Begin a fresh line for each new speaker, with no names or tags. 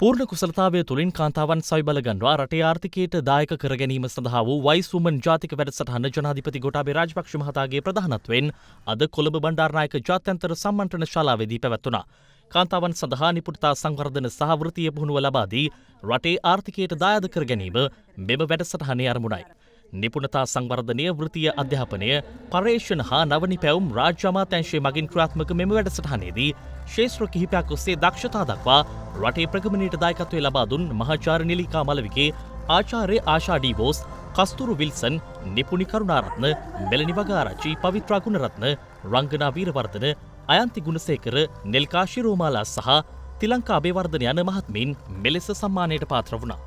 පූර්ණ කුසලතාවය තුළින් කාන්තාවන් සයිබලගන්වා රටේ ආර්ථිකයට දායක කර ගැනීම සඳහා වූ වයිසුමන් ජාතික වැඩසටහන ජනාධිපති ගොටාබේ රාජපක්ෂ මහතාගේ ප්‍රධානත්වයෙන් අද කොළඹ බණ්ඩාරනායක ජාත්‍යන්තර සම්මන්ත්‍රණ ශාලාවේදී පැවැත්වුණා. කාන්තාවන් සඳහා නිපුණතා සංවර්ධන සහ වෘත්තීය පුහුණුව ලබා දී රටේ ආර්ථිකයට දායද කර ගැනීම මෙම වැඩසටහනේ අරමුණයි. නිපුණතා සංවර්ධනය වෘතිය අධ්‍යාපනය පර්යේෂණ හා නවනි පැවුම් රාජ්‍ය අමාත්‍යංශය මගින් ක්‍රියාත්මක මෙම වැඩසටහනේදී ශේෂත්‍ර කිහිපයක් ඔස්සේ දක්ෂතා දක්වා රටේ ප්‍රගමණයට දායකත්වය ලබා දුන් මහාචාර්ය නිලිකා මලවිගේ ආචාර්ය ආශා ඩීවෝස් කස්තුරු විල්සන් නිපුණි කරුණාරත්න මෙලනි වගාරච්චි පවිත්‍රා ගුණරත්න රංගනා වීරවර්ධන අයන්ති ගුණසේකර නෙල්කා ශිරෝමාලා සහ තිලංකා අබේවර්ධන යන මහත්මීන් මෙලෙස සම්මානයට පාත්‍ර වුණා.